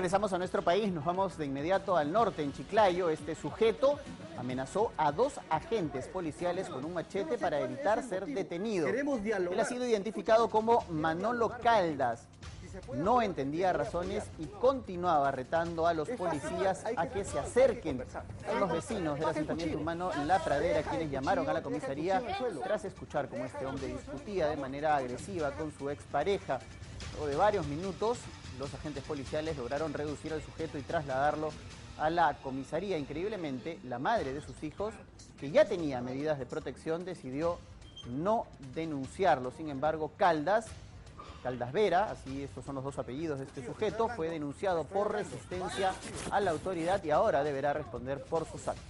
Regresamos a nuestro país, nos vamos de inmediato al norte, en Chiclayo. Este sujeto amenazó a dos agentes policiales con un machete para evitar ser detenido. Él ha sido identificado como Manolo Caldas. No entendía razones y continuaba retando a los policías a que se acerquen. Son los vecinos del asentamiento humano La Pradera quienes llamaron a la comisaría tras escuchar cómo este hombre discutía de manera agresiva con su expareja. Luego de varios minutos, los agentes policiales lograron reducir al sujeto y trasladarlo a la comisaría. Increíblemente, la madre de sus hijos, que ya tenía medidas de protección, decidió no denunciarlo. Sin embargo, Caldas, Caldas Vera, así estos son los dos apellidos de este sujeto, fue denunciado por resistencia a la autoridad y ahora deberá responder por sus actos.